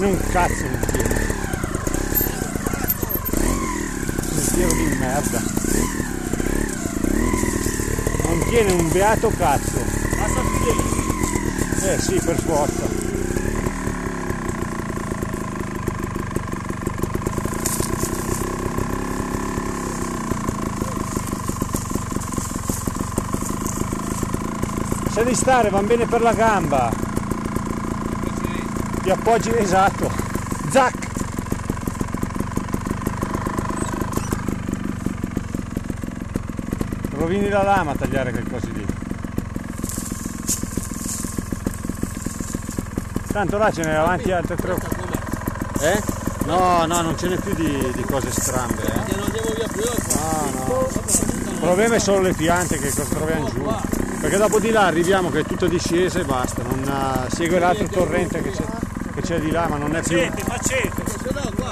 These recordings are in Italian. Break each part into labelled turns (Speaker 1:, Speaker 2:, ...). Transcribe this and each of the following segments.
Speaker 1: tiene un cazzo non tiene sentiero di merda. Non tiene un beato cazzo.
Speaker 2: Più
Speaker 1: eh sì per forza. Se di stare van bene per la gamba ti appoggi esatto. Zac! Rovini la lama a tagliare quel cosi lì. Tanto là ce n'è avanti altre tre eh? no no non ce n'è più di, di cose strambe eh?
Speaker 2: Più
Speaker 1: no no. Il problema è solo le piante che troviamo giù. Perché dopo di là arriviamo che è tutto discesa e basta. Non uh, segue l'altro torrente che c'è, che c'è di là ma non è più
Speaker 2: Macete, macete.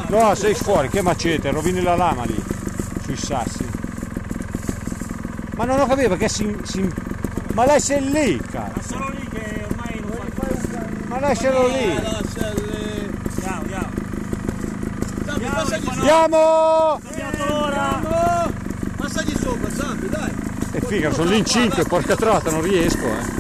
Speaker 3: No
Speaker 1: sei fuori che macete? Rovini la lama lì sui sassi. Ma non ho capito perché si, si... ma lascia lì cazzo.
Speaker 2: Ma sono lì che ormai non fa
Speaker 1: ma lascialo
Speaker 3: Eh,
Speaker 1: lì.
Speaker 3: Lascia le-
Speaker 2: Andiamo,
Speaker 3: passagli sopra.
Speaker 1: andiamo!
Speaker 2: Cambiato l'ora.
Speaker 3: Andiamo. Passagli sopra, Zampi, dai.
Speaker 1: e figa sono lì in 5 porca trota non riesco eh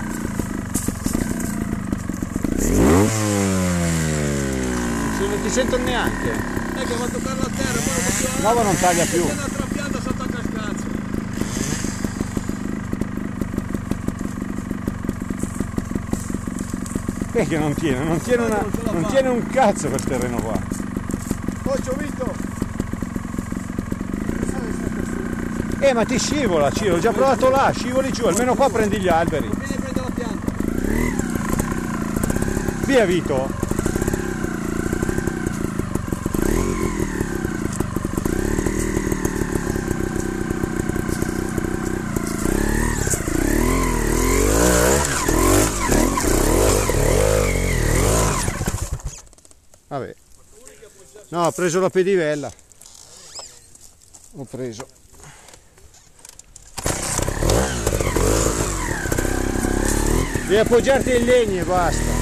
Speaker 1: non ti sentono neanche
Speaker 3: Dai che va a toccare la terra, poi non più.
Speaker 1: Nuovo non taglia più.
Speaker 3: C'è un'altra pianta sotto a cascazzo.
Speaker 1: e che non tiene non tiene, una- non tiene un cazzo quel terreno qua
Speaker 3: Occhio Vito.
Speaker 1: eh ma ti scivola Ciro ho già provato là scivoli giù almeno qua prendi gli alberi
Speaker 3: Vieni a prendere la pianta.
Speaker 1: via Vito Vabbè. No, ho preso la pedivella. Ho preso. Devi appoggiarti ai legni e basta.